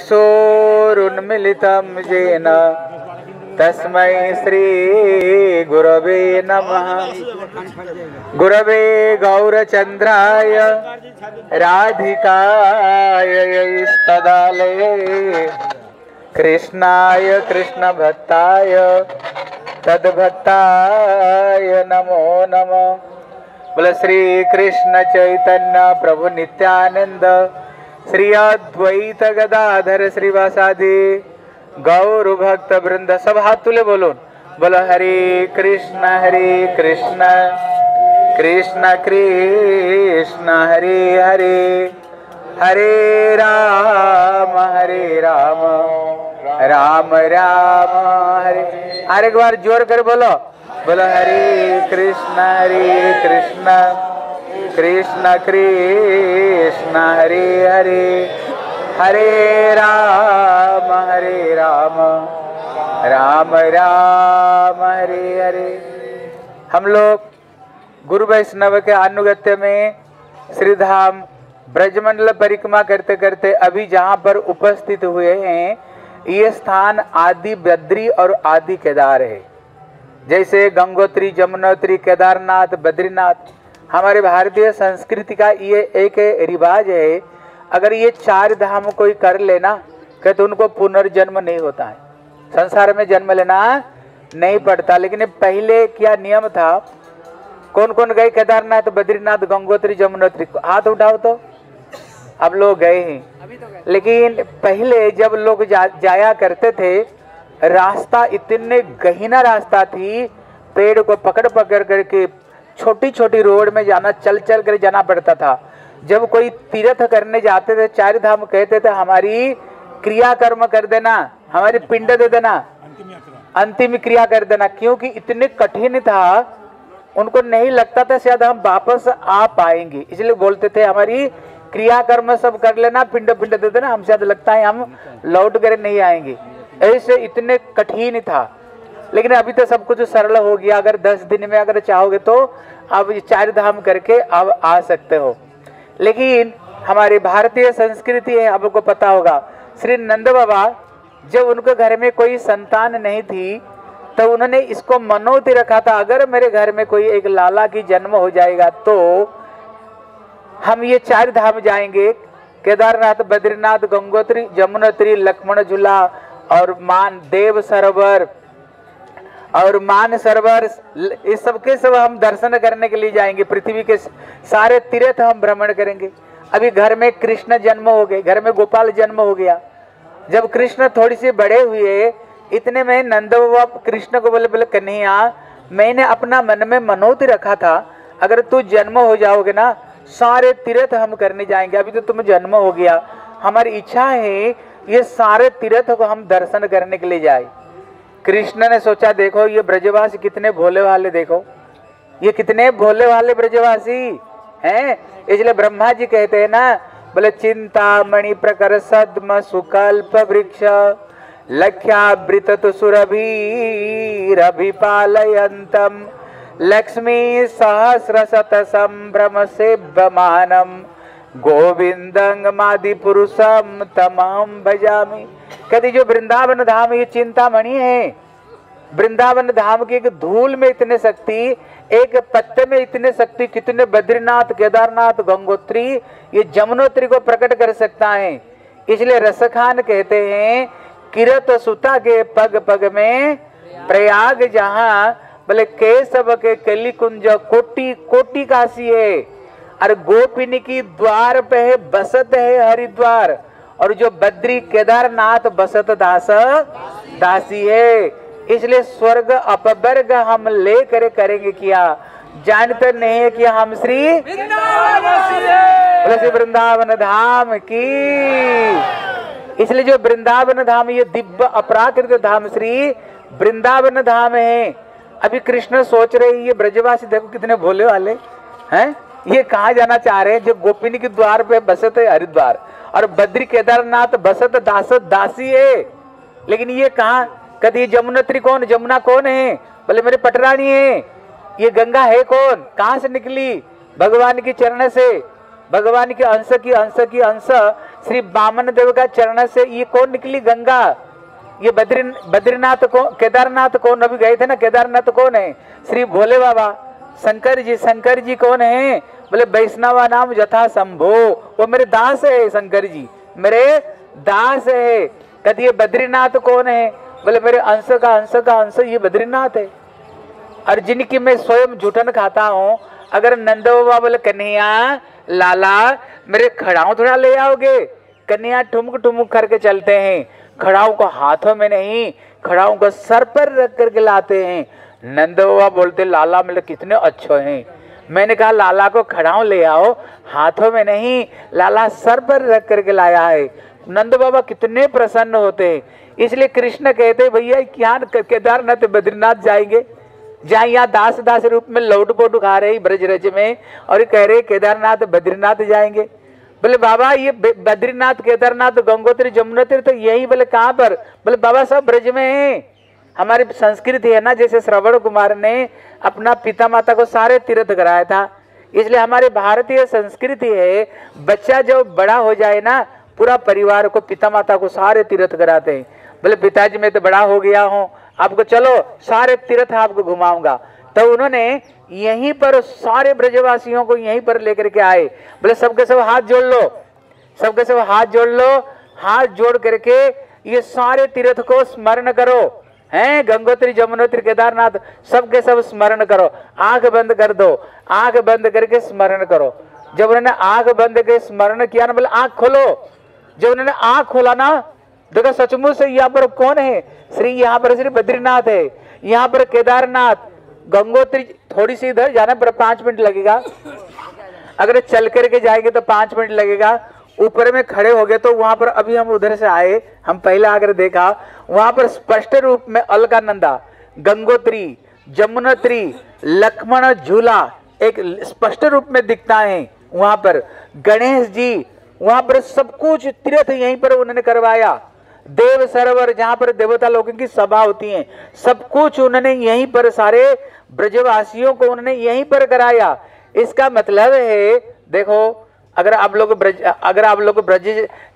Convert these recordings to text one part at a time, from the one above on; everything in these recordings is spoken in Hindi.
चक्षुरुन्मिलितं तस्मै श्रीगुरवे नमः। गुरवे गौरचन्द्राय राधिकाय यैस्तदालये। कृष्णाय कृष्णभक्ताय, तद्भक्ताय नमो नमः। बोल, श्री कृष्ण चैतन्य प्रभु नित्यानंद श्री अद्वैत गदाधर श्रीवासादि। गौर भक्त वृंद सब हाथ तुले बोलो बोलो हरे कृष्ण हरे कृष्ण कृष्ण कृष्ण, हरे हरे हरे राम हरे राम राम राम, हरे हर एक बार ज़ोर कर बोलो बोलो, हरे कृष्ण हरे कृष्ण कृष्ण कृष्ण, हरे हरे। हरे राम हरे राम। राम राम, हरे हरे। हम लोग गुरु वैष्णव के अनुगत्य में श्रीधाम ब्रजमंडल परिक्रमा करते करते अभी जहाँ पर उपस्थित हुए हैं, ये स्थान आदि बद्री और आदि केदार है। जैसे गंगोत्री जमुनोत्री केदारनाथ, बद्रीनाथ हमारे भारतीय संस्कृति का ये एक रिवाज है अगर ये चार धाम कोई कर लेना कहते तो उनको पुनर्जन्म नहीं होता है। संसार में जन्म लेना नहीं पड़ता लेकिन पहले क्या नियम था? कौन कौन गए? केदारनाथ तो बद्रीनाथ गंगोत्री जमुनोत्री हाथ उठाओ तो। अब लोग गए हैं। लेकिन पहले जब लोग जा, जाया करते थे रास्ता इतने गहीना रास्ता थी पेड़ को पकड़ पकड़ करके छोटी छोटी रोड में जाना चल चल कर जाना पड़ता था। जब कोई तीर्थ करने जाते थे चार धाम कहते थे, हमारी क्रिया कर्म कर देना, हमारी पिंड दे देना, अंतिम क्रिया कर देना। क्योंकि इतने कठिन था, उनको नहीं लगता था शायद हम वापस आ पाएँगे। इसलिए बोलते थे, हमारी क्रिया कर्म सब कर लेना पिंड पिंड दे देना, हम शायद लगता है हम लौट कर नहीं आएँगे। ऐसे इतने कठिन था। लेकिन अभी तो सब कुछ सरल हो गया। अगर दस दिन में अगर चाहोगे तो अब चार धाम करके अब आ सकते हो। लेकिन हमारी भारतीय संस्कृति है, आपको पता होगा, श्री नंद बाबा जब उनके घर में कोई संतान नहीं थी तो उन्होंने इसको मनोती रखा था, अगर मेरे घर में कोई एक लाला की जन्म हो जाएगा तो हम ये चार धाम जाएँगे। केदारनाथ, बद्रीनाथ, गंगोत्री जमुनोत्री लक्ष्मण झूला और मान देव सरोवर और मान सरोवर, इस सब के सब हम दर्शन करने के लिए जाएँगे। पृथ्वी के सारे तीर्थ हम भ्रमण करेंगे। अभी घर में कृष्ण जन्म हो गए, घर में गोपाल जन्म हो गया। जब कृष्ण थोड़ी सी बड़े हुए, इतने में नंद बाबा कृष्ण को बोले बोले, कन्हैया, मैंने अपना मन में मनोत रखा था। अगर तू जन्म हो जाओगे ना, सारे तीर्थ हम करने जाएँगे। अभी तो तुम जन्म हो गया। हमारी इच्छा है, ये सारे तीर्थ को हम दर्शन करने के लिए जाए। कृष्ण ने सोचा, देखो ये ब्रजवासी कितने भोले वाले, देखो। ये कितने भोले वाले ब्रजवासी हैं। इसलिए ब्रह्मा जी कहते हैं ना, बोले चिंता मणि प्रकर सदम सुकल्प वृक्ष, लख्यावृत सुरभिरभिपालयन्तम लक्ष्मी सहस्र शत संभ्रम मादि पुरुषम तमाम भजामी। कहते जो वृंदावन धाम ये चिंतामणि है। वृंदावन धाम की एक धूल में इतने शक्ति, एक पत्ते में इतने शक्ति, कितने बद्रीनाथ, केदारनाथ, गंगोत्री, ये जमुनोत्री को प्रकट कर सकता है। इसलिए रसखान कहते हैं, किरत सुता के पग पग में प्रयाग जहाँ, बोले केशव के कली कुंज कोटि कोटि काशी है। और गोपिनी की द्वार पे बसत है हरिद्वार। और जो बद्री केदारनाथ बसत दास दासी है इसलिए स्वर्ग अपवर्ग हम लेकर करेंगे क्या? जानते नहीं है कि हम श्री वृंदावन धाम की। इसलिए जो वृंदावन धाम ये दिव्य अपराकृत धाम श्री वृंदावन धाम है। अभी कृष्ण सोच रहे हैं ये ब्रजवासी देखो कितने भोले वाले हैं। ये कहा जाना चाह रहे हैं? जो गोपिनी के द्वार पे बसत है हरिद्वार। और बद्री केदारनाथ बसत दासत दासी है। लेकिन ये कहा? कभी जमुनत्री कौन? जमुना कौन है? बोले, मेरे पटरानी है। ये गंगा है कौन? कहाँ से निकली? भगवान की चरण से। भगवान के अंश की अंश की अंश। श्री बामन देव का चरण से ये कौन निकली गंगा? ये बद्री, बद्रीनाथ को, केदारनाथ कौन? अभी गए थे ना, केदारनाथ कौन है? श्री भोले बाबा, शंकर जी शंकर जी कौन है? बोले, वैष्णवा नाम यथा शंभो वो मेरे दास है, शंकर जी। मेरे दास है। कहती, ये बद्रीनाथ कौन है? बोले, मेरे अंश का अंश का अंश, ये बद्रीनाथ है। और जिनकी मैं स्वयं झूठन खाता हूँ, अगर नंद बाबा बोले, कन्हैया, लाला, मेरे खड़ाऊ थोड़ा ले आओगे? कन्हैया, ठुमक ठुमक करके चलते हैं। खड़ाऊ को हाथों में नहीं खड़ाऊ को सर पर रख करके लाते हैं। नंद बाबा बोलते, लाला, मेरे कितने अच्छे हैं। मैंने कहा, लाला को खड़ाऊ, ले आओ। हाथों में नहीं, लाला सर पर रख करके लाया है। नंद बाबा कितने प्रसन्न होते। हैं इसलिए कृष्ण कहते, भैया, क्या केदारनाथ, बद्रीनाथ जाएँगे? जहाँ यहाँ दास दास रूप में लौट पोट खा रहे ब्रज रज में, और कह रहे, केदारनाथ, बद्रीनाथ जाएँगे। बोले, बाबा, ये बद्रीनाथ, केदारनाथ, गंगोत्री जमुनोत्री तो यही बोले, कहाँ पर? बोले, बाबा, सब ब्रज में है। हमारी संस्कृति है ना, जैसे श्रवण कुमार ने अपना पिता माता को सारे तीर्थ कराया था। इसलिए हमारे भारतीय संस्कृति है, बच्चा जब बड़ा हो जाए ना, पूरा परिवार को पिता माता को सारे तीर्थ कराते हैं। बोले, पिताजी, मैं तो बड़ा हो गया हूँ, आपको चलो, सारे तीर्थ आपको घुमाऊँगा। तो उन्होंने यहीं पर सारे ब्रजवासियों को यहीं पर लेकर के आए। बोले, सबके सब हाथ जोड़ लो, सबके सब हाथ जोड़ लो, हाथ जोड़ करके ये सारे तीर्थ को स्मरण करो। हैं गंगोत्री जमुनोत्री केदारनाथ, सबके सब स्मरण करो। आँख बंद कर दो। आँख बंद करके स्मरण करो। जब उन्होंने आँख बंद करके स्मरण किया ना, बोले, आँख खोलो। जब उन्होंने आँख खोला ना, देखो सचमुच से यहाँ पर कौन है? श्री यहाँ पर श्री बद्रीनाथ है। यहाँ पर केदारनाथ। गंगोत्री थोड़ी सी इधर जाना, पर पाँच मिनट लगेगा। अगर चल करके जाएँगे तो पाँच मिनट लगेगा। ऊपर में खड़े हो गए तो वहाँ पर अभी हम उधर से आए, हम पहले आकर देखा। वहाँ पर स्पष्ट रूप में अलकानंदा, गंगोत्री जमुनोत्री लक्ष्मण झूला एक स्पष्ट रूप में दिखता है वहाँ पर। गणेश जी, वहाँ पर सब कुछ तीर्थ यहीं पर उन्होंने करवाया। देव सरोवर, जहाँ पर देवता लोगों की सभा होती है, सब कुछ उन्होंने यहीं पर, सारे ब्रजवासियों को उन्होंने यहीं पर कराया। इसका मतलब है, देखो अगर आप लोग ब्रज, अगर आप लोग ब्रज,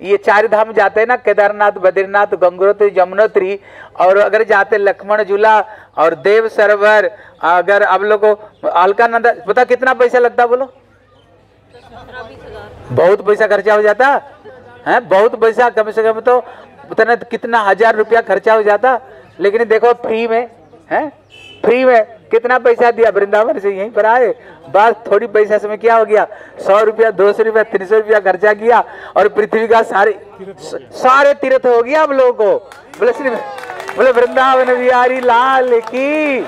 ये चार धाम जाते हैं ना, केदारनाथ, बद्रीनाथ, गंगोत्री जमुनोत्री और अगर जाते लक्ष्मण झूला और देव सरोवर, अगर आप लोग अलकानंद, पता कितना पैसा लगता बोलो? बहुत पैसा खर्चा हो जाता। है? बहुत पैसा, कम से कम तो उतना कितना हज़ार रुपया खर्चा हो जाता। लेकिन देखो, फ्री में, है? फ्री में कितना पैसा दिया? वृंदावन से यहीं पर आए। बस थोड़ी पैसा से क्या हो गया? सौ रुपया, दो सौ रुपया, तीन सौ रुपया खर्चा किया और पृथ्वी का सारे सारे तीर्थ हो गया आप लोगों को। बोले, श्री बोले, वृंदावन बिहारी लाल की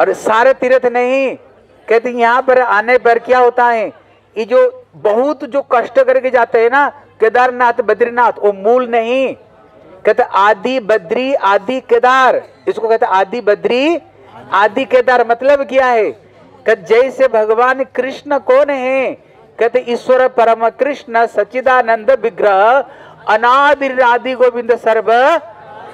और सारे तीर्थ नहीं। कहते, यहाँ पर आने पर क्या होता है? ये जो बहुत जो कष्ट करके जाते हैं ना, केदारनाथ, बद्रीनाथ, वो मूल नहीं। कहते, आदि बद्री, आदि केदार। इसको कहते, आदि बद्री आदि केदार मतलब क्या है? कहते जैसे भगवान कृष्ण कौन है? कहते ईश्वर परम कृष्ण सचिदानंद विग्रह अनादि आदि गोविंद सर्व,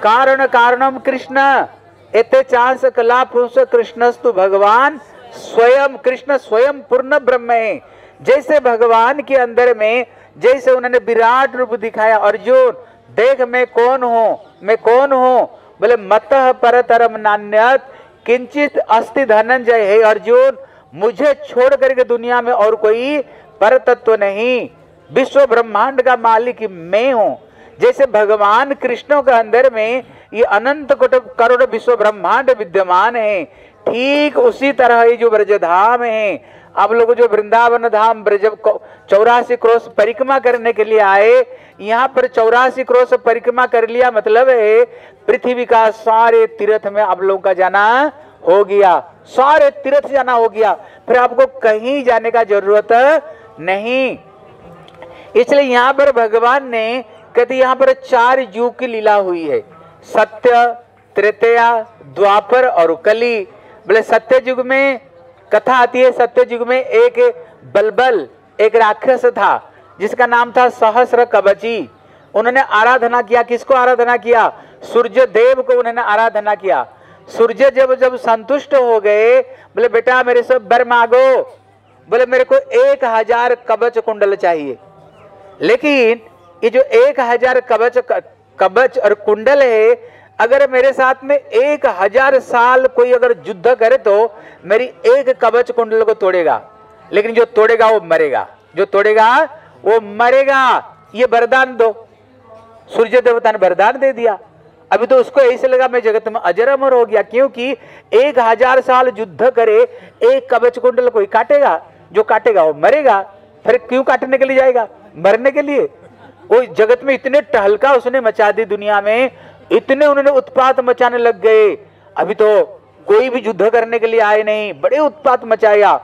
कारण कारणम कृष्ण। एते चांस कला पुरुष कृष्णस्तु भगवान स्वयं, कृष्ण स्वयं पूर्ण ब्रह्म है। जैसे भगवान के अंदर में, जैसे उन्होंने विराट रूप दिखाया, अर्जुन, देख मैं कौन हूँ? मैं कौन हूँ? बोले, मत परतरम नान्यत किंचित अस्ति धनंजय है अर्जुन, मुझे छोड़ करके दुनिया में और कोई पर तत्व नहीं। विश्व ब्रह्मांड का मालिक मैं हूँ। जैसे भगवान कृष्णों के अंदर में ये अनंत करोड़ विश्व ब्रह्मांड विद्यमान है, ठीक उसी तरह ये जो ब्रजधाम है आप लोग जो वृंदावन धाम ब्रज चौरासी क्रोश परिक्रमा करने के लिए आए, यहाँ पर चौरासी क्रोश परिक्रमा कर लिया मतलब है, पृथ्वी का सारे तीर्थ में आप लोगों का जाना हो गया। सारे तीर्थ जाना हो गया। फिर आपको कहीं जाने का ज़रूरत नहीं। इसलिए यहाँ पर भगवान ने कहते यहाँ पर चार युग की लीला हुई है। सत्य तृतीया द्वापर और कली। बोले, सत्य युग में कथा आती है सत्य युग में एक बलबल, एक राक्षस था, जिसका नाम था सहस्र कवची। उन्होंने आराधना किया। किसको आराधना किया? सूर्य देव को उन्होंने आराधना किया। सूर्य जब जब संतुष्ट हो गए, बोले, बेटा, मेरे से बर मांगो। बोले, मेरे को एक हज़ार कवच कुंडल चाहिए। लेकिन ये जो एक हज़ार कवच कवच और कुंडल है अगर मेरे साथ में एक हज़ार साल कोई अगर युद्ध करे तो मेरी एक कवच कुंडल को तोड़ेगा। लेकिन जो तोड़ेगा वो मरेगा। जो तोड़ेगा वो मरेगा। ये वरदान दो। सूर्य देवता ने वरदान दे दिया। अभी तो उसको ऐसे लगा, मैं जगत में अजर अमर हो गया। क्योंकि एक हज़ार साल युद्ध करे, एक कवच कुंडल कोई काटेगा? जो काटेगा वो मरेगा। फिर क्यों काटने के लिए जाएगा? मरने के लिए? वो जगत में इतने टहलका उसने मचा दी दुनिया में। इतने उन्होंने उत्पात मचाने लग गए। अभी तो कोई भी युद्ध करने के लिए आए नहीं, बड़े उत्पात मचाया।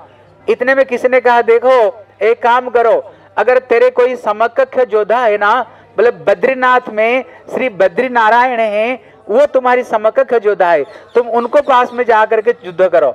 इतने में किसने कहा, देखो, एक काम करो, अगर तेरे कोई समकक्ष जोधा है ना, बोले बद्रीनाथ में, श्री बद्री नारायण है, वो तुम्हारी समकक्ष जोधा है, तुम उनको पास में जाकर के युद्ध करो।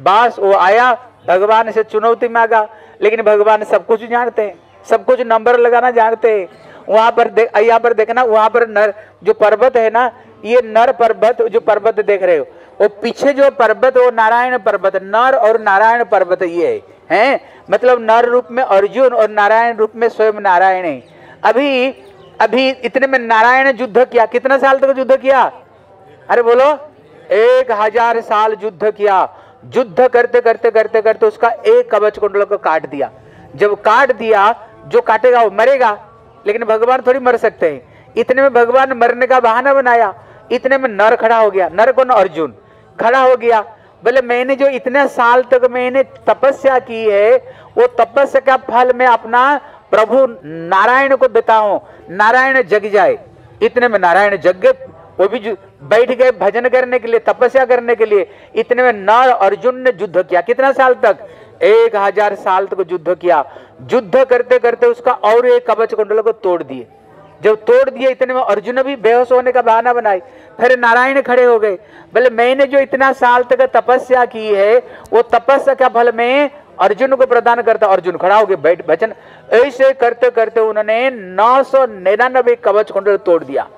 बस, वो आया, भगवान से चुनौती मांगा, लेकिन भगवान सब कुछ जानते हैं, सब कुछ नंबर लगाना जानते हैं। वहाँ पर यहाँ पर देखना, वहाँ पर नर, जो पर्वत है ना, ये नर पर्वत जो पर्वत देख रहे हो, वो पीछे जो पर्वत, वो नारायण पर्वत, नर और नारायण पर्वत ये है, हैं? मतलब नर रूप में अर्जुन और नारायण रूप में स्वयं नारायण है। अभी अभी इतने में नारायण युद्ध किया, कितना साल तक युद्ध किया? अरे बोलो, एक हज़ार साल युद्ध किया। युद्ध करते करते करते करते उसका एक कवच कुंडल को काट दिया। जब काट दिया, जो काटेगा वो मरेगा। लेकिन भगवान थोड़ी मर सकते हैं। इतने में भगवान मरने का बहाना बनाया। इतने में नर खड़ा हो गया। नर कौन? अर्जुन। खड़ा हो गया। बोले, मैंने जो इतने साल तक मैंने तपस्या की है, वो तपस्या का फल मैं अपना प्रभु नारायण को देता हूँ। नारायण जग जाए। इतने में नारायण जग गए। वो भी बैठ गए भजन करने के लिए, तपस्या करने के लिए। इतने में नर अर्जुन ने युद्ध किया। कितना साल तक? एक हज़ार साल तक युद्ध किया। युद्ध करते करते उसका और एक कवच कुंडल को तोड़ दिए। जब तोड़ दिए, इतने में अर्जुन भी बेहोश होने का बहाना बनाई फिर नारायण खड़े हो गए। बोले, मैंने जो इतना साल तक तपस्या की है, वो तपस्या का फल में अर्जुन को प्रदान करता। अर्जुन खड़ा हो गए बैठ भजन ऐसे करते करते उन्होंने नौ सौ निन्यानबे कवच कुंडल तोड़ दिया।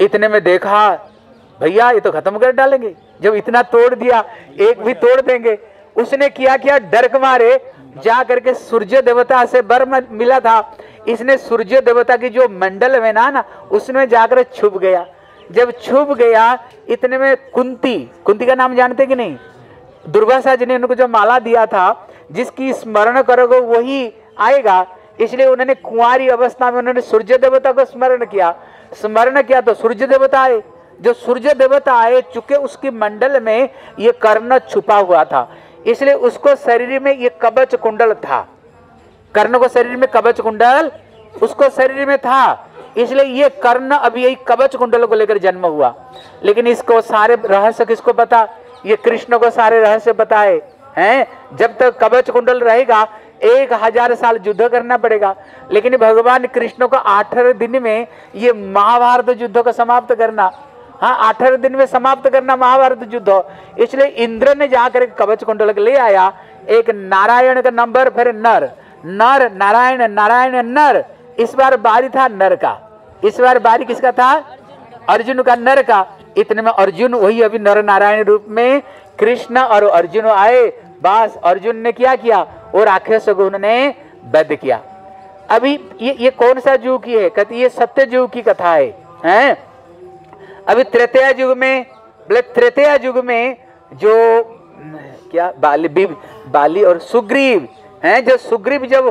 इतने में देखा, भैया, ये तो खत्म कर डालेंगे। जब इतना तोड़ दिया, एक भी तोड़ देंगे। उसने किया किया डर मारे जा करके सूर्य देवता से बर मिला था। इसने सूर्य देवता की जो मंडल में ना ना, उसमें जाकर छुप गया। जब छुप गया, इतने में कुंती कुंती का नाम जानते कि नहीं? दुर्वासा जी ने उनको जो माला दिया था, जिसकी स्मरण करोगे वही आएगा। इसलिए उन्होंने कुंवारी अवस्था में उन्होंने सूर्य देवता को स्मरण किया। स्मरण किया तो सूर्य देवता आए। जो सूर्य देवता आए, चुके उसकी मंडल में ये कर्ण छुपा हुआ था। इसलिए उसको शरीर में ये कवच कुंडल था। कर्ण को शरीर में कवच कुंडल, उसको शरीर में था। इसलिए ये कर्ण अभी यही कवच कुंडल को लेकर जन्म हुआ। लेकिन इसको सारे रहस्य किसको पता? ये कृष्ण को सारे रहस्य बताए हैं जब तक कवच कुंडल रहेगा, एक हज़ार साल युद्ध करना पड़ेगा। लेकिन भगवान कृष्ण को अठारह दिन में ये महाभारत युद्ध को समाप्त करना हाँ अठारह दिन में समाप्त करना महाभारत युद्ध। हो इसलिए इंद्र ने जाकर कवच कुंडल ले आया। एक नारायण का नंबर, फिर नर। नर, नारायण नारायण, नर। इस बार बारी था नर का। इस बार बारी किसका था? अर्जुन का, नर का। इतने में अर्जुन, वही अभी नर नारायण रूप में कृष्ण और अर्जुन आए। बस, अर्जुन ने क्या किया? और राक्षस को उन्होंने वध किया। अभी ये ये कौन सा युग की है? कहती ये सत्य युग की कथा है। हैं? अभी तृतीय युग में, बोले तृतीय युग में जो, क्या, बाली बाली और सुग्रीव, हैं, जो सुग्रीव जब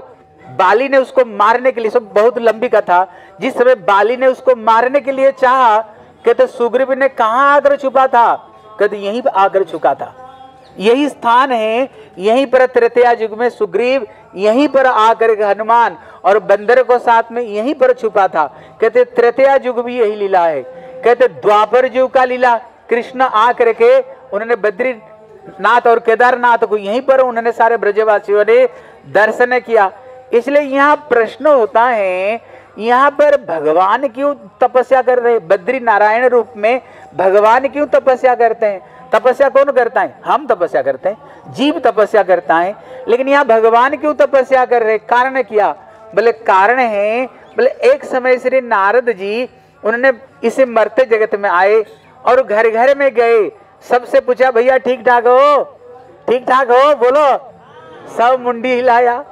बाली ने उसको मारने के लिए, सब बहुत लंबी कथा, जिस समय बाली ने उसको मारने के लिए चाहा कहते सुग्रीव ने कहा आकर छुपा था? कहते यहीं पर आकर छुपा था। यही स्थान है, यहीं पर तृतीया युग में सुग्रीव, यहीं पर आकर हनुमान और बंदर को साथ में यहीं पर छुपा था। कहते तृतीया युग भी यही लीला है। कहते, द्वापर युग का लीला। कृष्ण आकर के उन्होंने बद्री नाथ और केदारनाथ को यहीं पर उन्होंने सारे ब्रजवासियों ने दर्शन किया। इसलिए यहाँ प्रश्न होता है, यहाँ पर भगवान क्यों तपस्या कर रहे बद्री नारायण रूप में भगवान क्यों तपस्या करते हैं? तपस्या कौन करता है? हम तपस्या करते हैं, जीव तपस्या करता है। लेकिन यहाँ भगवान क्यों तपस्या कर रहे कारण क्या? बोले, कारण है, बोले, एक समय श्री नारद जी उन्होंने इसे मरते जगत में आए और घर घर में गए। सबसे पूछा, भैया ठीक ठाक हो? ठीक ठाक हो, बोलो। सब मुंडी हिलाया।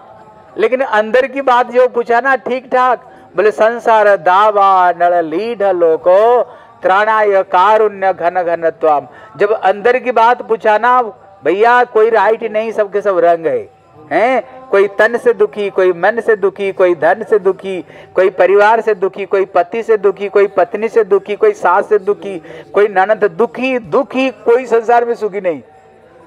लेकिन अंदर की बात जो पूछा ना ठीक ठाक बोले, संसार दावा नल लीढ़ लोको, त्राणाय कारुण्य घन घन त्वाम। जब अंदर की बात पूछा ना, भैया, कोई राइट नहीं, सबके सब रंग है। हैं? कोई तन से दुखी, कोई मन से दुखी, कोई धन से दुखी, कोई परिवार से दुखी, कोई पति से दुखी, कोई पत्नी से दुखी, कोई सास से दुखी, कोई ननद दुखी दुखी कोई संसार में सुखी नहीं।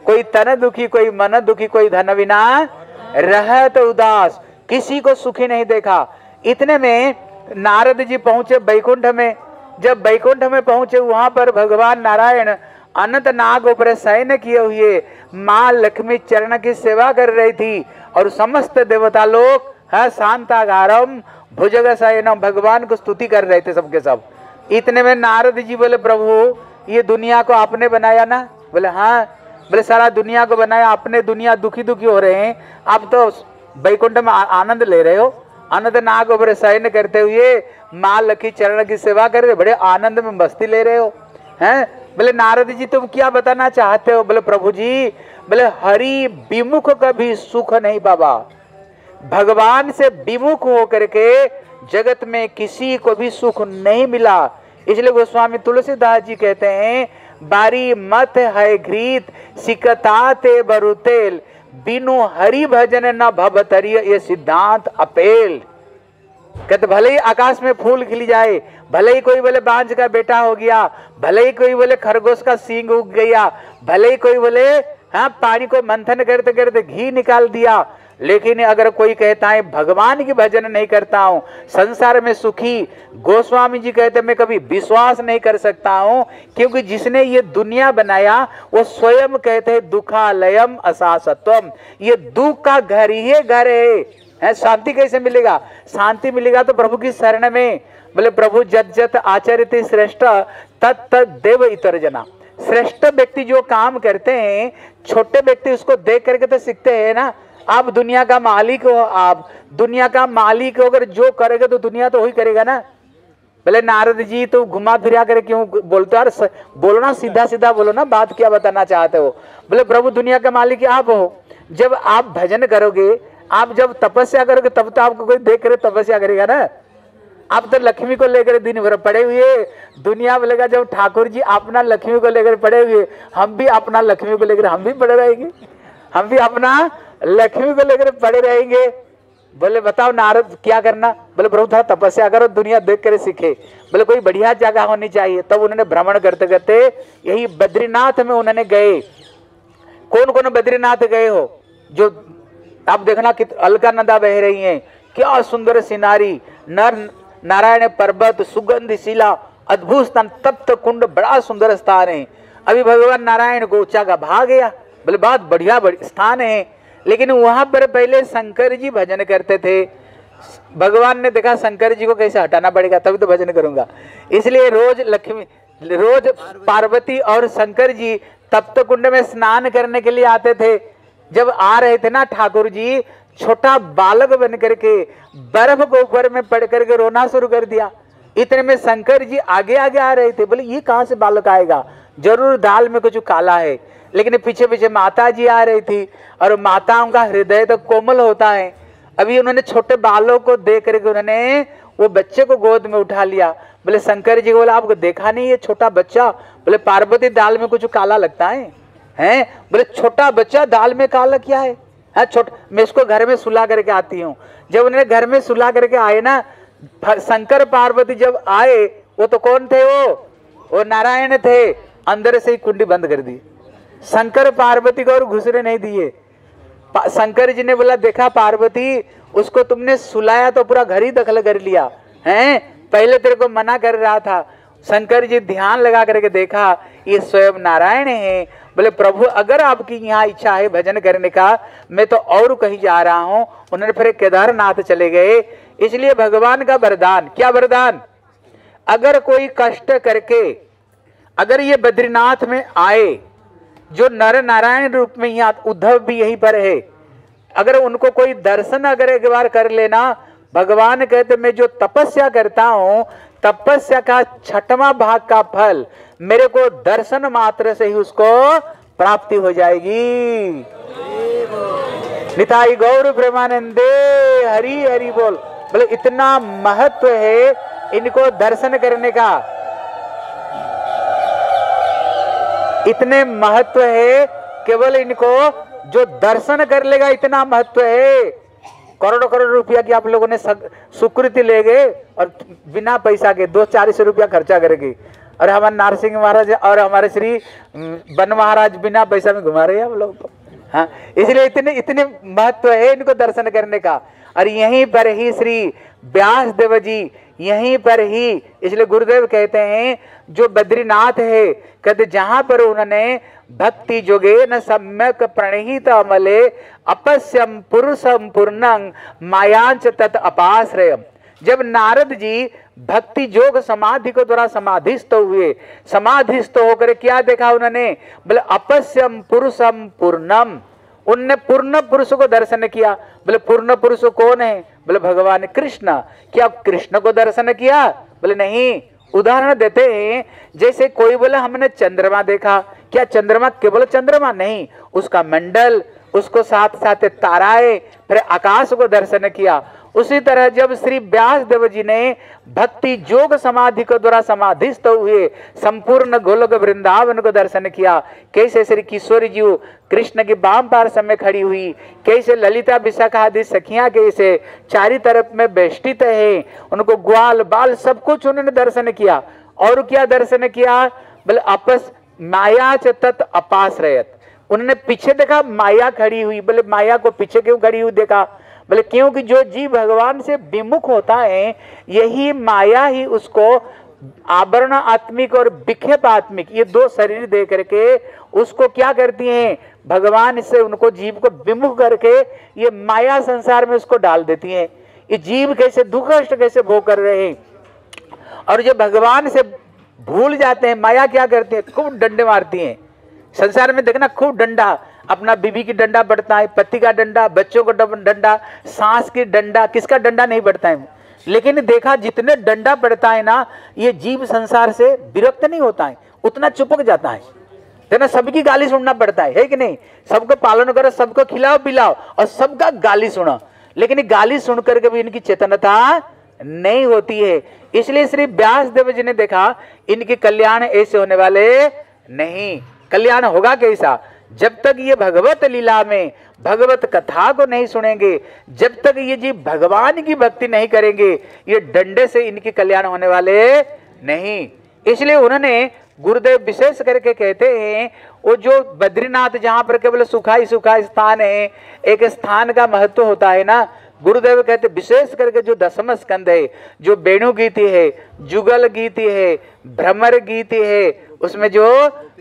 कोई तन दुखी, कोई मन दुखी, कोई धन बिना रहत उदास, किसी को सुखी नहीं देखा। इतने में नारद जी पहुँचे बैकुंठ में। जब बैकुंठ में पहुँचे, वहाँ पर भगवान नारायण अनंत नाग ऊपर शयन किए हुए माँ लक्ष्मी चरण की सेवा कर रही थी और समस्त देवता लोग, है, शांतागारम, भुजग शयनम, भगवान को स्तुति कर रहे थे सबके सब। इतने में नारद जी बोले, प्रभु, ये दुनिया को आपने बनाया ना? बोले हाँ। बोले, सारा दुनिया को बनाया, अपने दुनिया दुखी दुखी हो रहे हैं। आप तो बैकुंठ में आनंद ले रहे हो। आनंद नाग ऊपर शयन करते हुए माँ लकी चरण की सेवा कर रहे, बड़े आनंद में मस्ती ले रहे हो। हैं? बोले, नारद जी, तुम क्या बताना चाहते हो? बोले, प्रभु जी, बोले, हरि विमुख कभी सुख नहीं बाबा भगवान से विमुख होकर के जगत में किसी को भी सुख नहीं मिला। इसलिए गोस्वामी तुलसीदास जी कहते हैं, बारी मत है घृत, सिकताते बरुतेल, बिनु हरि भजन न भवतरिय, ये सिद्धांत अपेल। कहते, भले ही आकाश में फूल खिल जाए भले ही कोई बोले बांझ का बेटा हो गया भले ही कोई बोले खरगोश का सींग उग गया भले ही कोई बोले हाँ पानी को मंथन करते करते घी निकाल दिया लेकिन अगर कोई कहता है भगवान की भजन नहीं करता हूँ संसार में सुखी गोस्वामी जी कहते मैं कभी विश्वास नहीं कर सकता हूँ क्योंकि जिसने ये दुनिया बनाया वो स्वयं कहते हैं दुखालयम असासत्वम ये दुख का घर ही घर है, है शांति कैसे मिलेगा? शांति मिलेगा तो प्रभु की शरण में बोले, प्रभु, जत जत आचरित श्रेष्ठ, तत् देव इतर जना। श्रेष्ठ व्यक्ति जो काम करते हैं, छोटे व्यक्ति उसको देख करके तो सीखते हैं ना, आप दुनिया का मालिक हो आप। दुनिया का मालिक हो अगर जो करेगा तो दुनिया तो वही करेगा ना। बोले, नारद जी तो घुमा फिरा कर क्यों बोलते यार बोलो ना सीधा सीधा बोलो ना, बात क्या बताना चाहते हो? बोले, प्रभु, दुनिया का मालिक आप हो। जब आप भजन करोगे, आप जब तपस्या करोगे, तब तो आपको कोई देख कर, तपस्या करेगा ना? आप तो लक्ष्मी को लेकर दिन भर पड़े हुए। दुनिया बोलेगा, जब ठाकुर जी अपना लक्ष्मी को लेकर पड़े हुए, हम भी अपना लक्ष्मी को लेकर, हम भी पड़े रहेंगे। हम भी अपना लक्ष्मी को लेकर पड़े रहेंगे। बोले, बताओ नारद, क्या करना? बोले, प्रभु थोड़ा तपस्या करो, दुनिया देख कर सीखे। बोले, कोई बढ़िया जगह होनी चाहिए। तब उन्होंने भ्रमण करते करते यही बद्रीनाथ में उन्होंने गए। कौन कौन बद्रीनाथ गए हो? जो आप देखना कि अलका नदा बह रही है। क्या सुंदर सिनारी, नर नारायण पर्वत सुगंध शिला अद्भुत स्थान तप्त कुंड बड़ा सुंदर स्थान है। अभी भगवान नारायण को का भाग गया। बोले बहुत बढ़िया स्थान है। लेकिन वहाँ पर पहले शंकर जी भजन करते थे। भगवान ने देखा शंकर जी को कैसे हटाना पड़ेगा तभी तो भजन करूँगा। इसलिए रोज लक्ष्मी रोज पार्वती और शंकर जी तप्त कुंड में स्नान करने के लिए आते थे। जब आ रहे थे ना ठाकुर जी छोटा बालक बन करके बर्फ़ ऊपर में पड़ करके रोना शुरू कर दिया। इतने में शंकर जी आगे आगे आ रहे थे, बोले, ये कहाँ से बालक आएगा? ज़रूर दाल में कुछ काला है। लेकिन पीछे पीछे माता जी आ रही थी और माताओं का हृदय तो कोमल होता है। अभी उन्होंने छोटे बालों को देख करके उन्होंने वो बच्चे को गोद में उठा लिया। बोले, शंकर जी, बोले, आपको देखा नहीं ये छोटा बच्चा? बोले, पार्वती दाल में कुछ काला लगता है, हैं? बोले, छोटा बच्चा दाल में काला क्या है? हाँ छोट, मैं इसको घर में सुला करके आती हूँ। जब उन्होंने घर में सुला करके आए ना शंकर पार्वती जब आए, वो तो कौन थे वो? वो नारायण थे। अंदर से ही कुंडी बंद कर दी। शंकर पार्वती को और घुसरे नहीं दिए। शंकर जी ने बोला, देखा पार्वती, उसको तुमने सुलाया तो पूरा घर ही दखल कर लिया। हैं? पहले तेरे को मना कर रहा था। शंकर जी ध्यान लगा करके देखा, ये स्वयं नारायण है। बोले, प्रभु, अगर आपकी यहाँ इच्छा है भजन करने का, मैं तो और कहीं जा रहा हूँ। उन्होंने फिर केदारनाथ चले गए। इसलिए भगवान का वरदान, क्या वरदान? अगर कोई कष्ट करके, अगर ये बद्रीनाथ में आए, जो नर नारायण रूप में यहाँ उद्धव भी यहीं पर है, अगर उनको कोई दर्शन अगर एक बार कर लेना, भगवान कहते, मैं जो तपस्या करता हूँ तपस्या का छठवा भाग का फल मेरे को दर्शन मात्र से ही उसको प्राप्ति हो जाएगी। निताई गौर प्रेमानंदे हरी हरि बोल। बोले, इतना महत्व है इनको दर्शन करने का। इतने महत्व है, केवल इनको जो दर्शन कर लेगा इतना महत्व है। करोड़ों करोड़ रुपया की आप लोगों ने सुकृति ले गए और बिना पैसा के दो चार सौ रुपया खर्चा करेगी और हमारे नारसिंह महाराज और हमारे श्री बन महाराज बिना पैसा में घुमा रहे हैं हम लोग। हाँ इसलिए इतने इतने महत्व है इनको दर्शन करने का। और यहीं पर ही श्री व्यास देव जी यहीं पर ही इसलिए गुरुदेव कहते हैं, जो बद्रीनाथ है कहते जहाँ पर उन्होंने भक्ति जोगे न सम्यक प्रणहित अमले, अपस्यम पुरुषम पूर्णं मायांच तत् अपाश्रय जब नारद जी भक्ति जोग समाधि को द्वारा समाधिस्थ हुए, समाधिस्थ होकर क्या देखा उन्होंने? बोले, अपस्यम पुरुषम पूर्णम। उनने पूर्ण पुरुष को दर्शन किया। बोले, पूर्ण पुरुष कौन है? बोले, भगवान कृष्ण। क्या कृष्ण को दर्शन किया? बोले, नहीं, उदाहरण देते हैं। जैसे कोई बोले, हमने चंद्रमा देखा। क्या चंद्रमा केवल चंद्रमा नहीं, उसका मंडल, उसको साथ साथ ताराए, फिर आकाश को दर्शन किया। उसी तरह जब श्री व्यास देव जी ने भक्ति जोग समाधि को द्वारा समाधिस्थ हुए, संपूर्ण गोलक वृंदावन को दर्शन किया, कैसे श्री किशोरी जी कृष्ण की बाम पार समय खड़ी हुई, कैसे ललिता विशाखा आदि सखियाँ कैसे चारी तरफ़ में बेष्टित है, उनको ग्वाल बाल सब कुछ उन्होंने दर्शन किया। और क्या दर्शन किया? बोले आपस माया चत अपास अपाश्रयत। उन्होंने पीछे देखा, माया खड़ी हुई, बोले, माया को पीछे क्यों खड़ी हुई देखा? बोले, क्योंकि जो जीव भगवान से विमुख होता है, यही माया ही उसको आवरण आत्मिक और विक्षेप आत्मिक, ये दो शरीर दे करके उसको क्या करती हैं? भगवान से उनको जीव को विमुख करके ये माया संसार में उसको डाल देती हैं। ये जीव कैसे दुख कष्ट कैसे भोग कर रहे हैं? और जो भगवान से भूल जाते हैं, माया क्या करती है? खूब डंडे मारती हैं। संसार में देखना, खूब डंडा। अपना बीबी की डंडा बढ़ता है पति का डंडा बच्चों का डंडा सांस की डंडा किसका डंडा नहीं बढ़ता है? लेकिन देखा जितने डंडा बढ़ता है ना ये जीव संसार से विरक्त नहीं होता है उतना चुपक जाता है। देखना सबकी गाली सुनना पड़ता है, है कि नहीं? सबको पालन करो सबको खिलाओ पिलाओ और सबका गाली सुनो। लेकिन गाली सुन करके भी इनकी चेतनता नहीं होती है। इसलिए श्री व्यास देव जी ने देखा इनके कल्याण ऐसे होने वाले नहीं। कल्याण होगा कैसा? जब तक ये भगवत लीला में भगवत कथा को नहीं सुनेंगे, जब तक ये जी भगवान की भक्ति नहीं करेंगे, ये डंडे से इनके कल्याण होने वाले नहीं। इसलिए उन्होंने गुरुदेव विशेष करके कहते हैं, वो जो बद्रीनाथ जहाँ पर केवल सुखाई सुखाई स्थान है, एक स्थान का महत्व होता है ना, गुरुदेव कहते विशेष करके जो दसम स्कंद है, जो वेणु गीति है, जुगल गीति है, भ्रमर गीति है उसमें जो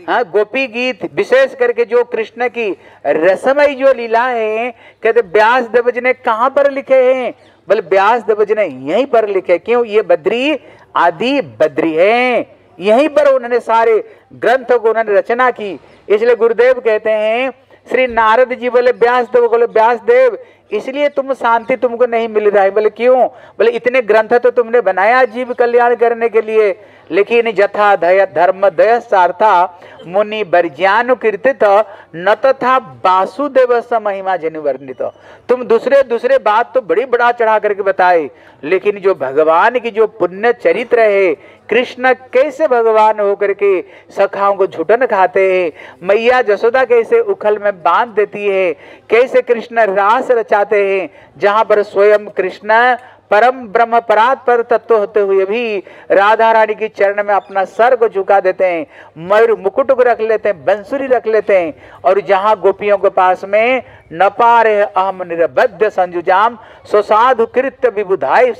हाँ गोपी गीत, विशेष करके जो कृष्ण की रसमय जो लीला है कहते व्यास देवज ने कहाँ पर लिखे हैं? बोले, ब्यास देवज ने यहीं पर लिखे। क्यों? ये बद्री, आदि बद्री है। यहीं पर उन्होंने सारे ग्रंथों को उन्होंने रचना की। इसलिए गुरुदेव कहते हैं, श्री नारद जी बोले व्यास देव, बोले व्यास देव इसलिए तुम शांति तुमको नहीं मिल रहा है। बोले, क्यों? बोले, इतने ग्रंथ तो तुमने बनाया जीव कल्याण करने के लिए। लेकिन जथा दय, धर्म, दय सार्था, मुनि बर्ज्ञान कीर्तित न तथा वासुदेव स महिमा जन वर्णित। तुम दूसरे दूसरे बात तो बड़ी बड़ा चढ़ा करके बताए। लेकिन जो भगवान की जो पुण्य चरित्र है कृष्ण कैसे भगवान होकर के सखाओं को झुटन खाते हैं? मैया जसोदा कैसे उखल में बाँध देती है? कैसे कृष्ण रास रचाते हैं? जहाँ पर स्वयं कृष्ण परम ब्रह्म परात पर तत्व होते हुए भी राधा रानी की चरण में अपना सर को झुका देते हैं, मयूर मुकुट को रख लेते हैं, बंसुरी रख लेते हैं और जहाँ गोपियों के पास में न पारे अहम निरबद्ध संजुजाम सुसाधु कृत्य विबुधाई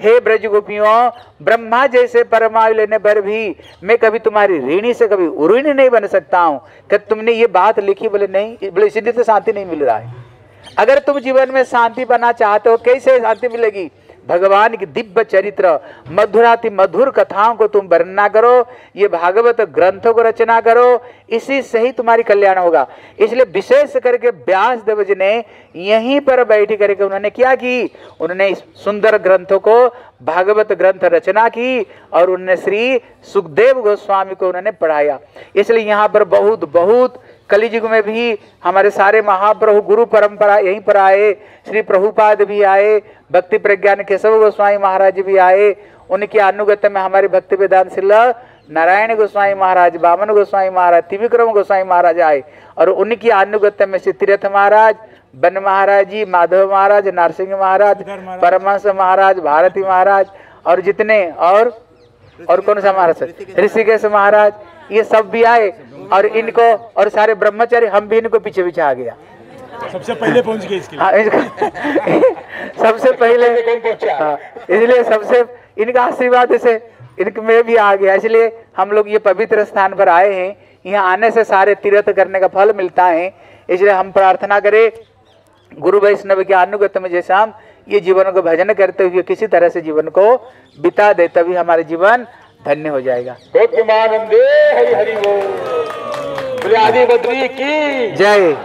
हे ब्रज गोपियों, ब्रह्मा जैसे परमायु लेने पर भी मैं कभी तुम्हारी ऋणी से कभी उऋणी नहीं बन सकता हूँ। कि तुमने ये बात लिखी बोले नहीं, बोले इसीलिए तो शांति नहीं मिल रहा है। अगर तुम जीवन में शांति पाना चाहते हो, कैसे शांति मिलेगी? भगवान की दिव्य चरित्र, मधुराति मधुर कथाओं को तुम वर्णना करो, ये भागवत ग्रंथों को रचना करो, इसी से ही तुम्हारी कल्याण होगा। इसलिए विशेष करके व्यास देव जी ने यहीं पर बैठ करके उन्होंने क्या की? उन्होंने सुंदर ग्रंथों को, भागवत ग्रंथ रचना की और उन्होंने श्री सुखदेव गोस्वामी को उन्होंने पढ़ाया। इसलिए यहाँ पर बहुत बहुत कली युग में भी हमारे सारे महाप्रभु गुरु परंपरा यहीं पर आए श्री प्रभुपाद भी आए भक्ति प्रज्ञान केशव गोस्वामी महाराज भी आए उनके अनुगत्य में हमारे भक्ति वेदांत शिला नारायण गोस्वामी महाराज बामन गोस्वामी महाराज त्रिविक्रम गोस्वामी महाराज आए और उनकी अनुगत्य में श्री तीर्थ महाराज बन महाराज जी माधव महाराज नरसिंह महाराज परमहंस महाराज भारती महाराज और जितने और और कौन सा महाराज? ऋषिकेश महाराज ये सब भी आए और इनको और सारे ब्रह्मचारी हम भी इनको पीछे पीछे आ गया। सबसे पहले पहुँच गए इसके लिए। हाँ, सबसे पहले हाँ, इसलिए सबसे इनका आशीर्वाद से इनके में भी आ गया। इसलिए हम लोग ये पवित्र स्थान पर आए हैं। यहाँ आने से सारे तीर्थ करने का फल मिलता है। इसलिए हम प्रार्थना करें गुरु वैष्णव के अनुगत में जैसे हम ये जीवन को भजन करते हुए किसी तरह से जीवन को बिता दे तभी हमारे जीवन धन्य हो जाएगा। हरि हरि बोले बद्री की। जय।